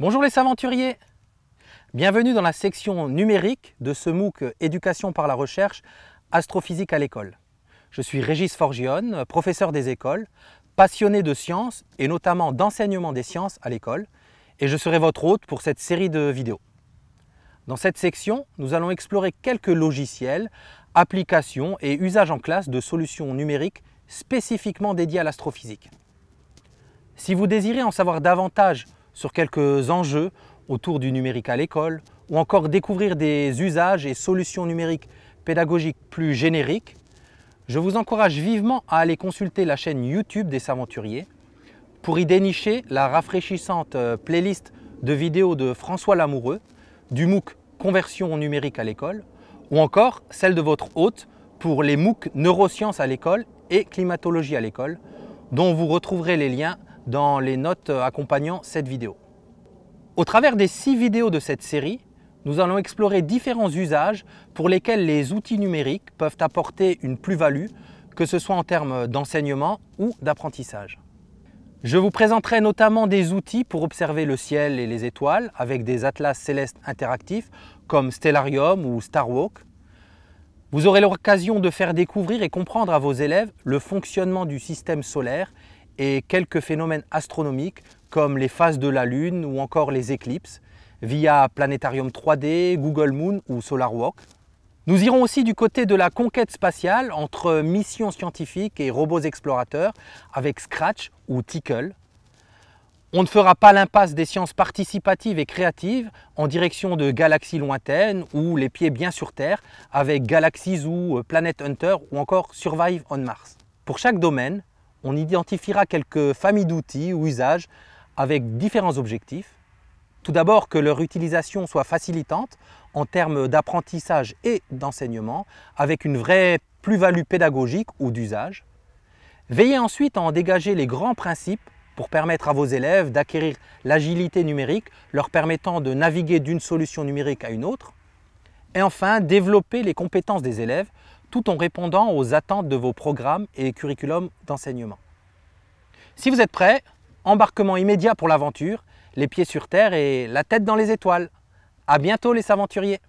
Bonjour les aventuriers Bienvenue dans la section numérique de ce MOOC Éducation par la recherche astrophysique à l'école. Je suis Régis Forgione, professeur des écoles, passionné de sciences et notamment d'enseignement des sciences à l'école et je serai votre hôte pour cette série de vidéos. Dans cette section, nous allons explorer quelques logiciels, applications et usages en classe de solutions numériques spécifiquement dédiées à l'astrophysique. Si vous désirez en savoir davantage sur quelques enjeux autour du numérique à l'école, ou encore découvrir des usages et solutions numériques pédagogiques plus génériques, je vous encourage vivement à aller consulter la chaîne YouTube des Saventuriers pour y dénicher la rafraîchissante euh, playlist de vidéos de François Lamoureux, du MOOC Conversion numérique à l'école, ou encore celle de votre hôte pour les MOOC Neurosciences à l'école et Climatologie à l'école, dont vous retrouverez les liens dans les notes accompagnant cette vidéo. Au travers des six vidéos de cette série, nous allons explorer différents usages pour lesquels les outils numériques peuvent apporter une plus-value, que ce soit en termes d'enseignement ou d'apprentissage. Je vous présenterai notamment des outils pour observer le ciel et les étoiles avec des atlas célestes interactifs comme Stellarium ou Starwalk. Vous aurez l'occasion de faire découvrir et comprendre à vos élèves le fonctionnement du système solaire et quelques phénomènes astronomiques comme les phases de la Lune ou encore les éclipses via Planétarium 3D, Google Moon ou SolarWalk. Nous irons aussi du côté de la conquête spatiale entre missions scientifiques et robots explorateurs avec Scratch ou Tickle. On ne fera pas l'impasse des sciences participatives et créatives en direction de galaxies lointaines ou les pieds bien sur Terre avec Galaxy Zoo, Planet Hunter ou encore Survive on Mars. Pour chaque domaine, on identifiera quelques familles d'outils ou usages avec différents objectifs. Tout d'abord que leur utilisation soit facilitante en termes d'apprentissage et d'enseignement avec une vraie plus-value pédagogique ou d'usage. Veillez ensuite à en dégager les grands principes pour permettre à vos élèves d'acquérir l'agilité numérique leur permettant de naviguer d'une solution numérique à une autre. Et enfin, développer les compétences des élèves tout en répondant aux attentes de vos programmes et curriculums d'enseignement. Si vous êtes prêts, embarquement immédiat pour l'aventure, les pieds sur terre et la tête dans les étoiles. À bientôt les aventuriers